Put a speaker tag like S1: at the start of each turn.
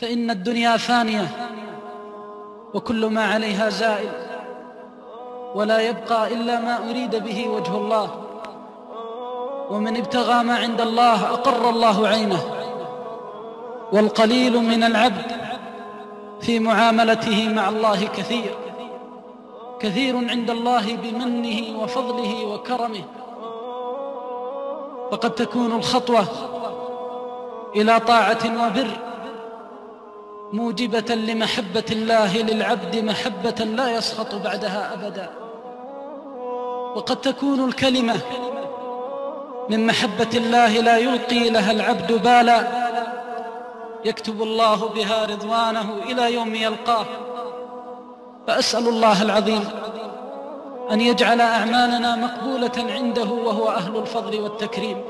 S1: فإن الدنيا فانية وكل ما عليها زائل ولا يبقى إلا ما أريد به وجه الله ومن ابتغى ما عند الله أقر الله عينه والقليل من العبد في معاملته مع الله كثير كثير عند الله بمنه وفضله وكرمه فقد تكون الخطوة إلى طاعة وبر موجبة لمحبة الله للعبد محبة لا يسخط بعدها أبدا. وقد تكون الكلمة من محبة الله لا يلقي لها العبد بالا. يكتب الله بها رضوانه إلى يوم يلقاه. فأسأل الله العظيم أن يجعل أعمالنا مقبولة عنده وهو أهل الفضل والتكريم.